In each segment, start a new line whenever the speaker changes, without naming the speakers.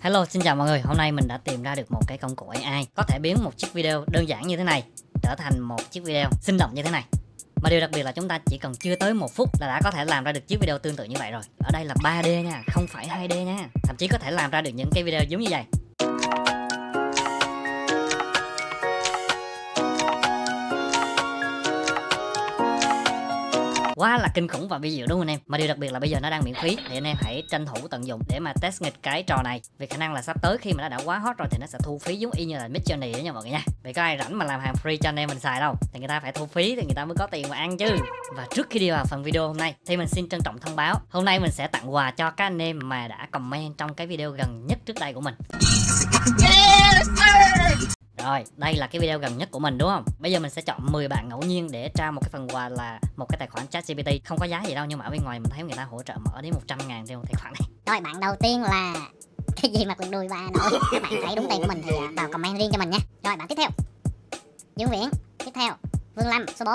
Hello, xin chào mọi người. Hôm nay mình đã tìm ra được một cái công cụ AI có thể biến một chiếc video đơn giản như thế này trở thành một chiếc video sinh động như thế này. Mà điều đặc biệt là chúng ta chỉ cần chưa tới một phút là đã có thể làm ra được chiếc video tương tự như vậy rồi. Ở đây là 3D nha, không phải 2D nha. Thậm chí có thể làm ra được những cái video giống như vậy. Quá là kinh khủng và vi diệu đúng không anh em? Mà điều đặc biệt là bây giờ nó đang miễn phí thì anh em hãy tranh thủ tận dụng để mà test nghịch cái trò này. Vì khả năng là sắp tới khi mà nó đã quá hot rồi thì nó sẽ thu phí giống y như là Midjourney đó nha mọi người nha. Vì có ai rảnh mà làm hàng free cho anh em mình xài đâu, thì người ta phải thu phí thì người ta mới có tiền mà ăn chứ. Và trước khi đi vào phần video hôm nay, thì mình xin trân trọng thông báo, hôm nay mình sẽ tặng quà cho các anh em mà đã comment trong cái video gần nhất trước đây của mình rồi, đây là cái video gần nhất của mình đúng không? Bây giờ mình sẽ chọn 10 bạn ngẫu nhiên để trao một cái phần quà là một cái tài khoản chat GPT Không có giá gì đâu nhưng mà ở bên ngoài mình thấy người ta hỗ trợ mở đến 100 ngàn theo tài khoản này.
Rồi bạn đầu tiên là cái gì mà quần đùi ba nội? Các bạn thấy đúng tên của mình thì vào comment riêng cho mình nha. Rồi bạn tiếp theo. Dương Viễn Tiếp theo. Vương Lâm số 4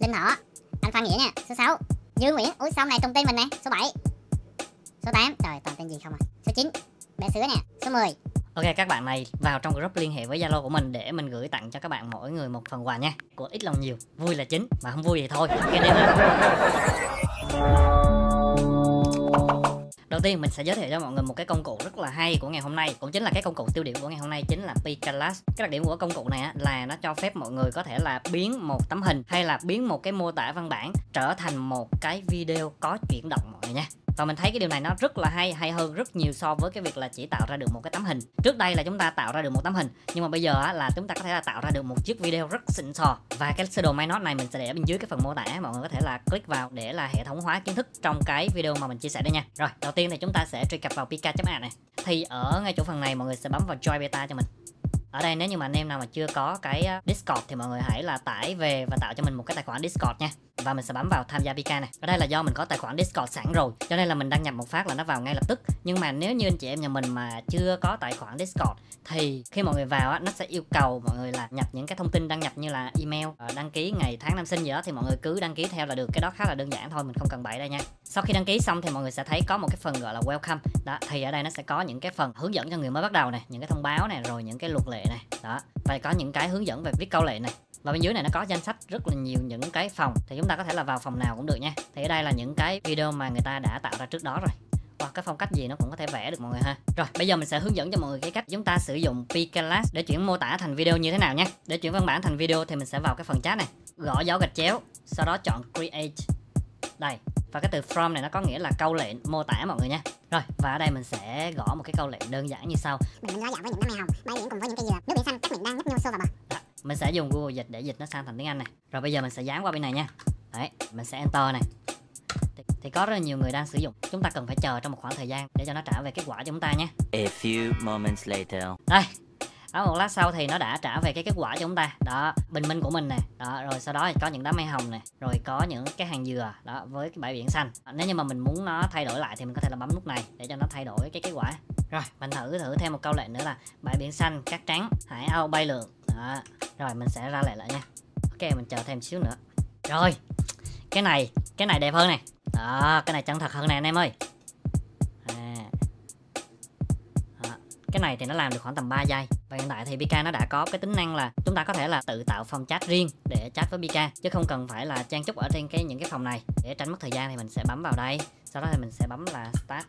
Linh Thọ Anh Phan Nghĩa nha số 6 Dương Nguyễn Ui sau này trùng tên mình nè? Số 7 Số 8 Trời toàn tên gì không à? Số 9 Bé Sứa nè Số 10
Ok các bạn này vào trong group liên hệ với Zalo của mình để mình gửi tặng cho các bạn mỗi người một phần quà nha. Của ít lòng nhiều, vui là chính, mà không vui thì thôi. Ok đêm Đầu tiên mình sẽ giới thiệu cho mọi người một cái công cụ rất là hay của ngày hôm nay Cũng chính là cái công cụ tiêu điểm của ngày hôm nay chính là Picalas Cái đặc điểm của công cụ này là nó cho phép mọi người có thể là biến một tấm hình hay là biến một cái mô tả văn bản trở thành một cái video có chuyển động mọi người nha và mình thấy cái điều này nó rất là hay hay hơn rất nhiều so với cái việc là chỉ tạo ra được một cái tấm hình. Trước đây là chúng ta tạo ra được một tấm hình nhưng mà bây giờ á, là chúng ta có thể là tạo ra được một chiếc video rất xịn sò. Và cái sơ đồ my note này mình sẽ để ở bên dưới cái phần mô tả mọi người có thể là click vào để là hệ thống hóa kiến thức trong cái video mà mình chia sẻ đây nha. Rồi đầu tiên thì chúng ta sẽ truy cập vào pika.a này. Thì ở ngay chỗ phần này mọi người sẽ bấm vào join beta cho mình. Ở đây nếu như mà anh em nào mà chưa có cái Discord thì mọi người hãy là tải về và tạo cho mình một cái tài khoản Discord nha và mình sẽ bấm vào tham gia Pika này. Ở đây là do mình có tài khoản Discord sẵn rồi cho nên là mình đăng nhập một phát là nó vào ngay lập tức. Nhưng mà nếu như anh chị em nhà mình mà chưa có tài khoản Discord thì khi mọi người vào á, nó sẽ yêu cầu mọi người là nhập những cái thông tin đăng nhập như là email ờ, đăng ký ngày tháng năm sinh gì đó thì mọi người cứ đăng ký theo là được. Cái đó khá là đơn giản thôi mình không cần bậy đây nha. Sau khi đăng ký xong thì mọi người sẽ thấy có một cái phần gọi là welcome. Đó thì ở đây nó sẽ có những cái phần hướng dẫn cho người mới bắt đầu này những cái thông báo này rồi những cái luật lệ này. Đó và có những cái hướng dẫn về viết câu lệ này và bên dưới này nó có danh sách rất là nhiều những cái phòng. Thì chúng ta có thể là vào phòng nào cũng được nha. Thì ở đây là những cái video mà người ta đã tạo ra trước đó rồi. Wow, cái phong cách gì nó cũng có thể vẽ được mọi người ha. Rồi bây giờ mình sẽ hướng dẫn cho mọi người cái cách chúng ta sử dụng Picalast để chuyển mô tả thành video như thế nào nhé Để chuyển văn bản thành video thì mình sẽ vào cái phần chat này. Gõ dấu gạch chéo Sau đó chọn Create. Đây Và cái từ from này nó có nghĩa là câu lệnh mô tả mọi người nha. Rồi và ở đây mình sẽ gõ một cái câu lệnh đơn giản như sau.
Mình nhỏ giọng với những đám mây hồng Bãi biển cùng với những cây dừa Nước biển xanh các miệng đang nhấp nhô xô vào bờ
Mình sẽ dùng Google dịch để dịch nó sang thành tiếng Anh này. Rồi bây giờ mình sẽ dán qua bên này nha. Đấy, mình sẽ enter này. Thì, thì có rất là nhiều người đang sử dụng. Chúng ta cần phải chờ trong một khoảng thời gian để cho nó trả về kết quả cho chúng ta nhé.
A few moments later.
đây đó một lát sau thì nó đã trả về cái kết quả cho chúng ta. Đó bình minh của mình nè đó rồi sau đó thì có những đám mây hồng nè rồi có những cái hàng dừa. Đó với cái bãi biển xanh. Nếu như mà mình muốn nó thay đổi lại thì mình có thể là bấm nút này để cho nó thay đổi cái kết quả. Rồi mình thử thử thêm một câu lệnh nữa là bãi biển xanh cát trắng hải âu bay lượn đó. Rồi, mình sẽ ra lại lại nha. Ok, mình chờ thêm xíu nữa. Rồi, cái này cái này đẹp hơn này. đó, cái này chân thật hơn nè anh em ơi. À. Đó. cái này thì nó làm được khoảng tầm 3 giây. Và hiện tại thì Pika nó đã có cái tính năng là chúng ta có thể là tự tạo phòng chat riêng để chat với Pika, chứ không cần phải là trang trúc ở trên cái những cái phòng này. Để tránh mất thời gian thì mình sẽ bấm vào đây. Sau đó thì mình sẽ bấm là start.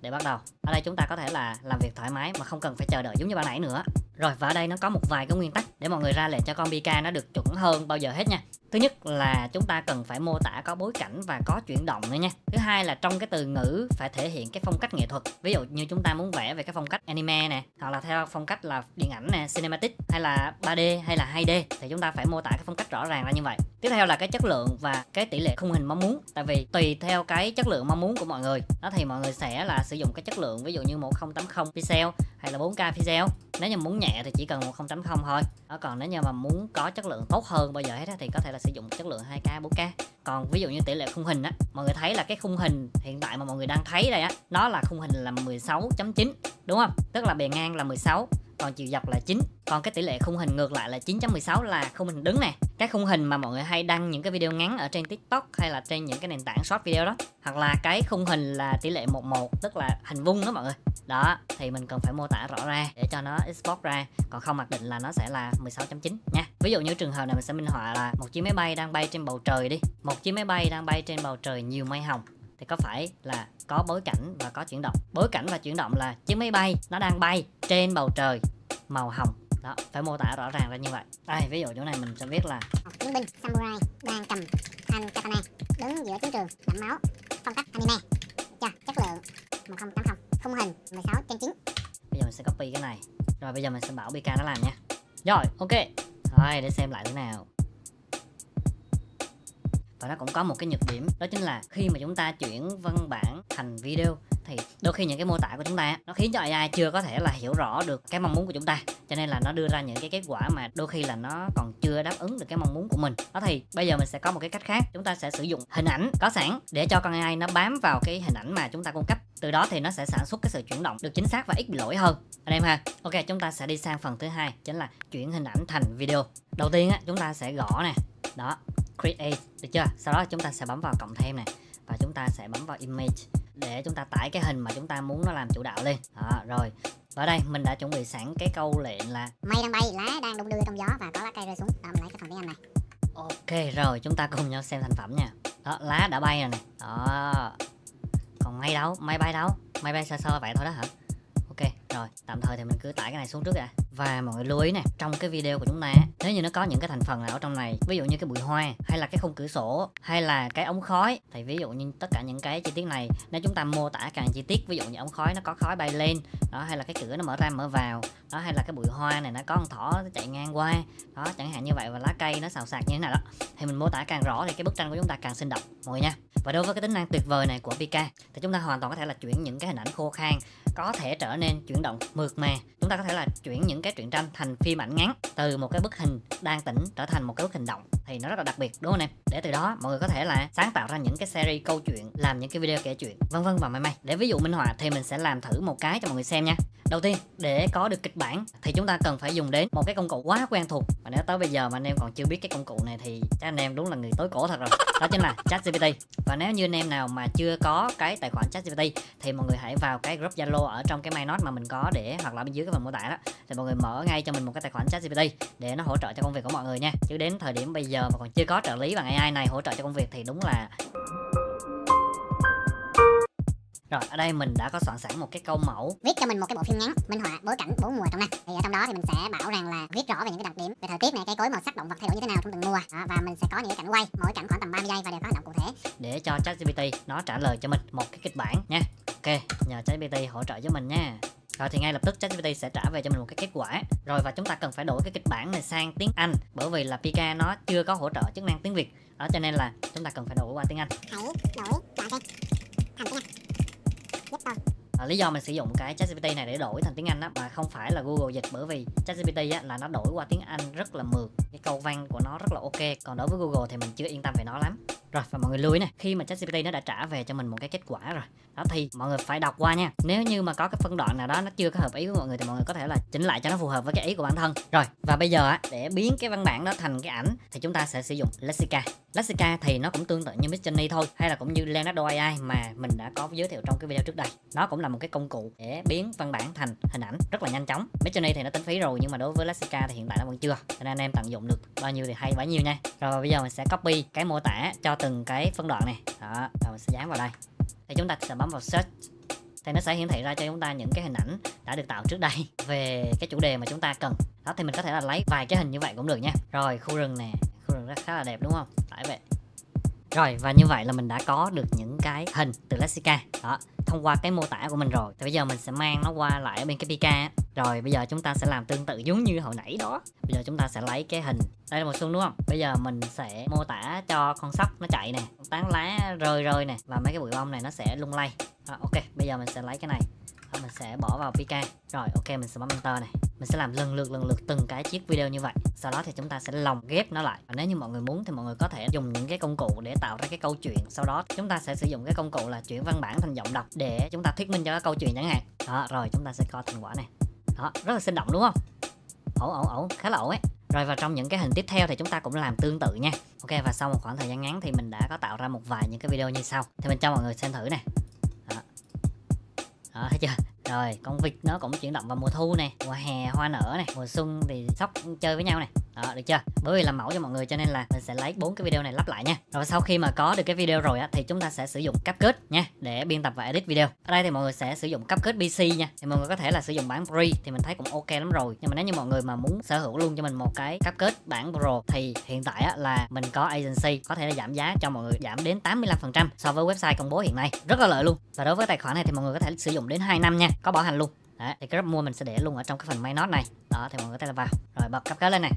Để bắt đầu. Ở đây chúng ta có thể là làm việc thoải mái mà không cần phải chờ đợi giống như ban nãy nữa rồi, và ở đây nó có một vài cái nguyên tắc để mọi người ra lệnh cho con Pika nó được chuẩn hơn bao giờ hết nha. Thứ nhất là chúng ta cần phải mô tả có bối cảnh và có chuyển động nữa nha. Thứ hai là trong cái từ ngữ phải thể hiện cái phong cách nghệ thuật. Ví dụ như chúng ta muốn vẽ về cái phong cách anime nè, hoặc là theo phong cách là điện ảnh nè, cinematic, hay là 3D hay là 2D thì chúng ta phải mô tả cái phong cách rõ ràng ra như vậy. Tiếp theo là cái chất lượng và cái tỷ lệ khung hình mong muốn. Tại vì tùy theo cái chất lượng mong muốn của mọi người, đó thì mọi người sẽ là sử dụng cái chất lượng, ví dụ như 1080 pixel hay là 4K pixel nếu như muốn nhẹ thì chỉ cần 1080 thôi. Đó còn nếu như mà muốn có chất lượng tốt hơn bao giờ hết á, thì có thể là sử dụng chất lượng 2K 4K còn ví dụ như tỷ lệ khung hình á mọi người thấy là cái khung hình hiện tại mà mọi người đang thấy đây á nó là khung hình là 16.9 đúng không? Tức là bề ngang là 16 còn chiều dọc là 9 còn cái tỷ lệ khung hình ngược lại là 9.16 là khung hình đứng nè. Cái khung hình mà mọi người hay đăng những cái video ngắn ở trên tiktok hay là trên những cái nền tảng short video đó. Hoặc là cái khung hình là tỷ lệ 11 tức là hình vuông đó mọi người. Đó, thì mình cần phải mô tả rõ ra để cho nó export ra. Còn không, mặc định là nó sẽ là 16.9 nha. Ví dụ như trường hợp này mình sẽ minh họa là một chiếc máy bay đang bay trên bầu trời đi. Một chiếc máy bay đang bay trên bầu trời nhiều mây hồng thì có phải là có bối cảnh và có chuyển động. Bối cảnh và chuyển động là chiếc máy bay nó đang bay trên bầu trời màu hồng. Đó phải mô tả rõ ràng ra như vậy. Đây ví dụ chỗ này mình sẽ viết là
chiến binh samurai đang cầm thanh katana đứng giữa chiến trường đẫm máu phong cách anime. Chưa chất lượng 1080 khung hình 16 trên 9
bây giờ mình sẽ copy cái này. Rồi bây giờ mình sẽ bảo Pika nó làm nha. Rồi ok. Rồi để xem lại thế nào và nó cũng có một cái nhược điểm, đó chính là khi mà chúng ta chuyển văn bản thành video thì đôi khi những cái mô tả của chúng ta nó khiến cho AI chưa có thể là hiểu rõ được cái mong muốn của chúng ta. Cho nên là nó đưa ra những cái kết quả mà đôi khi là nó còn chưa đáp ứng được cái mong muốn của mình. Đó thì bây giờ mình sẽ có một cái cách khác. Chúng ta sẽ sử dụng hình ảnh có sẵn để cho con AI nó bám vào cái hình ảnh mà chúng ta cung cấp. Từ đó thì nó sẽ sản xuất cái sự chuyển động được chính xác và ít bị lỗi hơn. Anh em ha? Ok, chúng ta sẽ đi sang phần thứ hai, chính là chuyển hình ảnh thành video. Đầu tiên á, chúng ta sẽ gõ nè. Đó create được chưa? Sau đó chúng ta sẽ bấm vào cộng thêm nè và chúng ta sẽ bấm vào image để chúng ta tải cái hình mà chúng ta muốn nó làm chủ đạo lên. Đó rồi. Và đây mình đã chuẩn bị sẵn cái câu lệnh là
mây đang bay lá đang đung đưa trong gió và có lá cây rơi xuống. Đó mình lấy cái phần tiếng anh này.
Ok rồi chúng ta cùng nhau xem thành phẩm nha. Đó lá đã bay rồi nè đó. Còn mây đâu? Mây bay đâu? Mây bay sơ sơ vậy thôi đó hả? Ok rồi. Tạm thời thì mình cứ tải cái này xuống trước đã và mọi người lưu ý nè, trong cái video của chúng ta. Nếu như nó có những cái thành phần nào ở trong này, ví dụ như cái bụi hoa, hay là cái khung cửa sổ, hay là cái ống khói, thì ví dụ như tất cả những cái chi tiết này, nếu chúng ta mô tả càng chi tiết, ví dụ như ống khói nó có khói bay lên, đó, hay là cái cửa nó mở ra, mở vào, đó, hay là cái bụi hoa này nó có con thỏ nó chạy ngang qua, đó, chẳng hạn như vậy, và lá cây nó xào xạc như thế nào đó, thì mình mô tả càng rõ thì cái bức tranh của chúng ta càng sinh động, mọi người nha. Và đối với cái tính năng tuyệt vời này của Pika, thì chúng ta hoàn toàn có thể là chuyển những cái hình ảnh khô khan, có thể trở nên chuyển động mượt mà. Chúng ta có thể là chuyển những cái truyện tranh thành phim ảnh ngắn từ một cái bức hình đang tĩnh trở thành một cái bức hình động thì nó rất là đặc biệt, đúng không em? Để từ đó mọi người có thể là sáng tạo ra những cái series, câu chuyện, làm những cái video kể chuyện, vân vân và may may. Để ví dụ minh họa thì mình sẽ làm thử một cái cho mọi người xem nha đầu tiên, để có được kịch bản, thì chúng ta cần phải dùng đến một cái công cụ quá quen thuộc. Và nếu tới bây giờ mà anh em còn chưa biết cái công cụ này thì chắc anh em đúng là người tối cổ thật rồi. Đó chính là ChatGPT. Và nếu như anh em nào mà chưa có cái tài khoản ChatGPT, thì mọi người hãy vào cái group Zalo ở trong cái MyNote mà mình có để, hoặc là bên dưới cái phần mô tả đó. Thì mọi người mở ngay cho mình một cái tài khoản ChatGPT để nó hỗ trợ cho công việc của mọi người nha. Chứ đến thời điểm bây giờ mà còn chưa có trợ lý bằng AI này hỗ trợ cho công việc thì đúng là rồi ở đây mình đã có soạn sẵn một cái câu mẫu.
Viết cho mình một cái bộ phim ngắn minh họa bối cảnh bốn mùa trong năm. Thì ở trong đó thì mình sẽ bảo rằng là viết rõ về những cái đặc điểm về thời tiết này cây cối màu sắc động vật thay đổi như thế nào trong từng mùa. Đó, và mình sẽ có những cái cảnh quay mỗi cảnh khoảng tầm 30 giây và đều có hành động cụ thể.
Để cho ChatGPT nó trả lời cho mình một cái kịch bản nha. Ok nhờ ChatGPT hỗ trợ cho mình nha. Rồi thì ngay lập tức ChatGPT sẽ trả về cho mình một cái kết quả. Rồi và chúng ta cần phải đổi cái kịch bản này sang tiếng Anh bởi vì là Pika nó chưa có hỗ trợ chức năng tiếng Việt. Đó cho nên là chúng ta cần phải đổi qua tiếng Anh.
Hãy đổi lại đây. Thành tiếng anh
à, lý do mình sử dụng cái ChatGPT này để đổi thành tiếng Anh á mà không phải là Google dịch bởi vì ChatGPT á là nó đổi qua tiếng Anh rất là mượt. Cái câu văn của nó rất là ok còn đối với Google thì mình chưa yên tâm về nó lắm. Rồi và mọi người lưu ý này khi mà ChatGPT nó đã trả về cho mình một cái kết quả rồi đó thì mọi người phải đọc qua nha. Nếu như mà có cái phân đoạn nào đó nó chưa có hợp ý với mọi người thì mọi người có thể là chỉnh lại cho nó phù hợp với cái ý của bản thân. Rồi và bây giờ á để biến cái văn bản đó thành cái ảnh thì chúng ta sẽ sử dụng Lexica Lexica thì nó cũng tương tự như Midjourney thôi, hay là cũng như Leonardo AI mà mình đã có giới thiệu trong cái video trước đây. Nó cũng là một cái công cụ để biến văn bản thành hình ảnh rất là nhanh chóng. Midjourney thì nó tính phí rồi, nhưng mà đối với Lexica thì hiện tại nó vẫn chưa, cho nên anh em tận dụng được bao nhiêu thì hay, bấy nhiêu nha. Rồi, bây giờ mình sẽ copy cái mô tả cho từng cái phân đoạn này. Đó, rồi mình sẽ dán vào đây. Thì chúng ta sẽ bấm vào search. Thì nó sẽ hiển thị ra cho chúng ta những cái hình ảnh đã được tạo trước đây về cái chủ đề mà chúng ta cần. Đó, thì mình có thể là lấy vài cái hình như vậy cũng được nha. Rồi, khu rừng nè khu rừng rất khá là đẹp đúng không? Phải vậy. Rồi và như vậy là mình đã có được những cái hình từ Lexica. Đó thông qua cái mô tả của mình rồi. Thì bây giờ mình sẽ mang nó qua lại ở bên cái Pika. Rồi bây giờ chúng ta sẽ làm tương tự giống như hồi nãy đó. Bây giờ chúng ta sẽ lấy cái hình. Đây là một xuân đúng không? Bây giờ mình sẽ mô tả cho con sóc nó chạy nè. Tán lá rơi rơi nè. Và mấy cái bụi bông này nó sẽ lung lay. Đó, ok bây giờ mình sẽ lấy cái này mình sẽ bỏ vào PK rồi, ok, mình sẽ bấm enter này. Mình sẽ làm lần lượt lần lượt từng cái chiếc video như vậy. Sau đó thì chúng ta sẽ lồng ghép nó lại. Và nếu như mọi người muốn thì mọi người có thể dùng những cái công cụ để tạo ra cái câu chuyện. Sau đó, chúng ta sẽ sử dụng cái công cụ là chuyển văn bản thành giọng đọc để chúng ta thuyết minh cho cái câu chuyện chẳng hạn. Đó, rồi chúng ta sẽ coi thành quả này. Đó, rất là sinh động, đúng không? Ổn ổn ổn khá là ổn ấy. Rồi vào trong những cái hình tiếp theo thì chúng ta cũng làm tương tự nha. Ok, và sau một khoảng thời gian ngắn thì mình đã có tạo ra một vài những cái video như sau. Thì mình cho mọi người xem thử này đó, thấy chưa? Rồi con vịt nó cũng chuyển động vào mùa thu này mùa hè hoa nở này mùa xuân thì sóc chơi với nhau này đó được chưa? Bởi vì làm mẫu cho mọi người cho nên là mình sẽ lấy bốn cái video này lắp lại nha. Rồi sau khi mà có được cái video rồi á thì chúng ta sẽ sử dụng CapCut nha để biên tập và edit video. Ở đây thì mọi người sẽ sử dụng CapCut PC nha. Thì mọi người có thể là sử dụng bản free thì mình thấy cũng ok lắm rồi. Nhưng mà nếu như mọi người mà muốn sở hữu luôn cho mình một cái CapCut bản pro thì hiện tại á là mình có agency có thể là giảm giá cho mọi người giảm đến 85% so với website công bố hiện nay. Rất là lợi luôn. Và đối với tài khoản này thì mọi người có thể sử dụng đến 2 năm nha có bảo hành luôn. Đấy, thì cái mua mình sẽ để luôn ở trong cái phần máy Note này. Đó thì mọi người có thể là vào. Rồi bật cấp kết lên này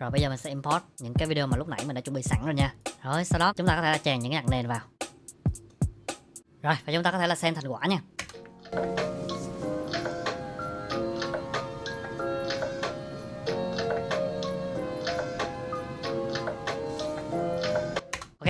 rồi, bây giờ mình sẽ import những cái video mà lúc nãy mình đã chuẩn bị sẵn rồi nha. Rồi, sau đó chúng ta có thể là chèn những cái nhạc nền vào. Rồi, và chúng ta có thể là xem thành quả nha.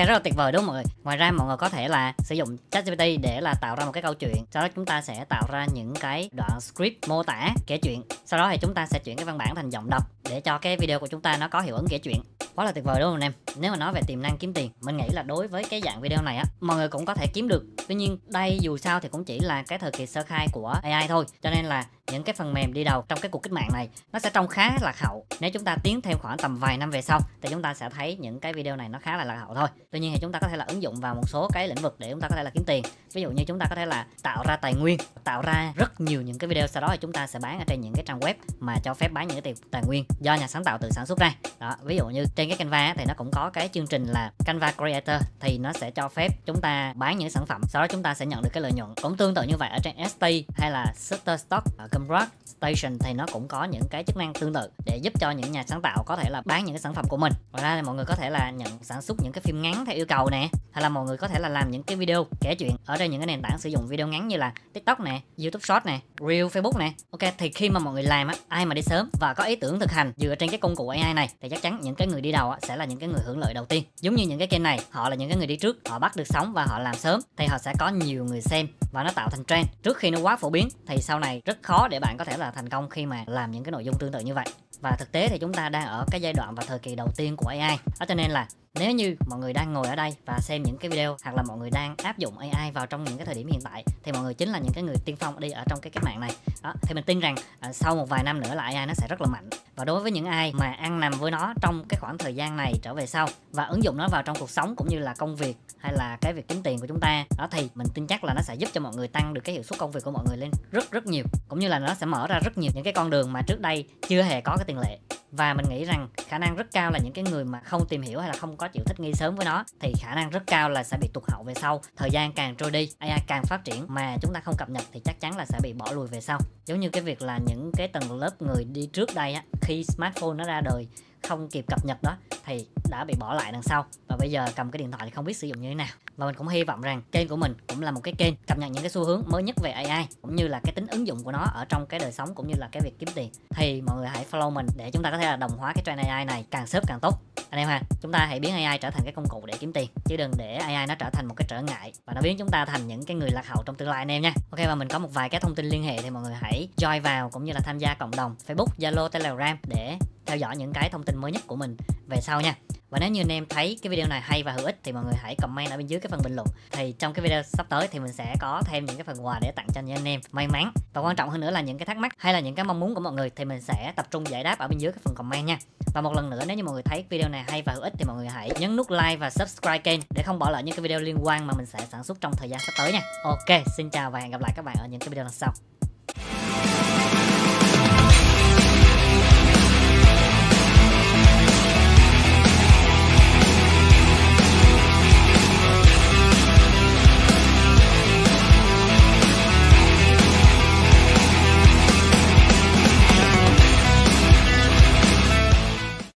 Ok rất là tuyệt vời, đúng không mọi người? Ngoài ra mọi người có thể là sử dụng ChatGPT để là tạo ra một cái câu chuyện. Sau đó chúng ta sẽ tạo ra những cái đoạn script mô tả kể chuyện. Sau đó thì chúng ta sẽ chuyển cái văn bản thành giọng đọc Để cho cái video của chúng ta nó có hiệu ứng kể chuyện. Quá là tuyệt vời, đúng không anh em? Nếu mà nói về tiềm năng kiếm tiền, Mình nghĩ là đối với cái dạng video này á, Mọi người cũng có thể kiếm được. Tuy nhiên, đây dù sao thì cũng chỉ là cái thời kỳ sơ khai của AI thôi. Cho nên là những cái phần mềm đi đầu trong cái cuộc cách mạng này, nó sẽ trông khá là hậu. Nếu chúng ta tiến thêm khoảng tầm vài năm về sau, thì chúng ta sẽ thấy những cái video này nó khá là lạc hậu thôi. Tuy nhiên thì chúng ta có thể là ứng dụng vào một số cái lĩnh vực để chúng ta có thể là kiếm tiền. Ví dụ như chúng ta có thể là tạo ra tài nguyên, tạo ra rất nhiều những cái video. Sau đó thì chúng ta sẽ bán ở trên những cái trang web mà cho phép bán những cái tài nguyên do nhà sáng tạo tự sản xuất ra. Đó, ví dụ như trên cái Canva thì nó cũng có có cái chương trình là Canva Creator thì nó sẽ cho phép chúng ta bán những sản phẩm. Sau đó chúng ta sẽ nhận được cái lợi nhuận. Cũng tương tự như vậy ở trên ST hay là Shutterstock ở Gumroad Station thì nó cũng có những cái chức năng tương tự để giúp cho những nhà sáng tạo có thể là bán những cái sản phẩm của mình. Ngoài ra thì mọi người có thể là nhận sản xuất những cái phim ngắn theo yêu cầu nè hay là mọi người có thể là làm những cái video kể chuyện ở trên những cái nền tảng sử dụng video ngắn như là TikTok nè, YouTube Short nè, Reel Facebook nè. Ok thì khi mà mọi người làm á, ai mà đi sớm và có ý tưởng thực hành dựa trên cái công cụ AI này thì chắc chắn những cái người đi đầu á, sẽ là những cái người hưởng lợi đầu tiên. Giống như những cái kênh này, họ là những cái người đi trước, họ bắt được sóng và họ làm sớm thì họ sẽ có nhiều người xem và nó tạo thành trend. Trước khi nó quá phổ biến thì sau này rất khó để bạn có thể là thành công khi mà làm những cái nội dung tương tự như vậy. Và thực tế thì chúng ta đang ở cái giai đoạn và thời kỳ đầu tiên của AI. Đó cho nên là nếu như mọi người đang ngồi ở đây và xem những cái video hoặc là mọi người đang áp dụng AI vào trong những cái thời điểm hiện tại thì mọi người chính là những cái người tiên phong đi ở trong cái cách mạng này đó thì mình tin rằng à, sau một vài năm nữa là AI nó sẽ rất là mạnh và đối với những ai mà ăn nằm với nó trong cái khoảng thời gian này trở về sau và ứng dụng nó vào trong cuộc sống cũng như là công việc hay là cái việc kiếm tiền của chúng ta, đó thì mình tin chắc là nó sẽ giúp cho mọi người tăng được cái hiệu suất công việc của mọi người lên rất rất nhiều. Cũng như là nó sẽ mở ra rất nhiều những cái con đường mà trước đây chưa hề có cái tiền lệ và mình nghĩ rằng khả năng rất cao là những cái người mà không tìm hiểu hay là không có chịu thích nghi sớm với nó, thì khả năng rất cao là sẽ bị tụt hậu về sau. Thời gian càng trôi đi AI càng phát triển mà chúng ta không cập nhật thì chắc chắn là sẽ bị bỏ lùi về sau. Giống như cái việc là những cái tầng lớp người đi trước đây á, khi smartphone nó ra đời không kịp cập nhật đó, thì đã bị bỏ lại đằng sau. Và bây giờ cầm cái điện thoại thì không biết sử dụng như thế nào. Và mình cũng hy vọng rằng kênh của mình cũng là một cái kênh cập nhật những cái xu hướng mới nhất về AI cũng như là cái tính ứng dụng của nó ở trong cái đời sống cũng như là cái việc kiếm tiền. Thì mọi người hãy follow mình để chúng ta có thể là đồng hóa cái trend AI này càng sớm càng tốt anh em ha, chúng ta hãy biến AI trở thành cái công cụ để kiếm tiền, chứ đừng để AI nó trở thành một cái trở ngại và nó biến chúng ta thành những cái người lạc hậu trong tương lai anh em nha. Ok, và mình có một vài cái thông tin liên hệ thì mọi người hãy join vào cũng như là tham gia cộng đồng Facebook, Zalo, Telegram để theo dõi những cái thông tin mới nhất của mình về sau nha và nếu như anh em thấy cái video này hay và hữu ích thì mọi người hãy comment ở bên dưới cái phần bình luận. Thì trong cái video sắp tới thì mình sẽ có thêm những cái phần quà để tặng cho những anh em, may mắn. Và quan trọng hơn nữa là những cái thắc mắc hay là những cái mong muốn của mọi người thì mình sẽ tập trung giải đáp ở bên dưới cái phần comment nha. Và một lần nữa, nếu như mọi người thấy video này hay và hữu ích thì mọi người hãy nhấn nút like và subscribe kênh để không bỏ lỡ những cái video liên quan mà mình sẽ sản xuất trong thời gian sắp tới nha. Ok, xin chào và hẹn gặp lại các bạn ở những cái video lần sau.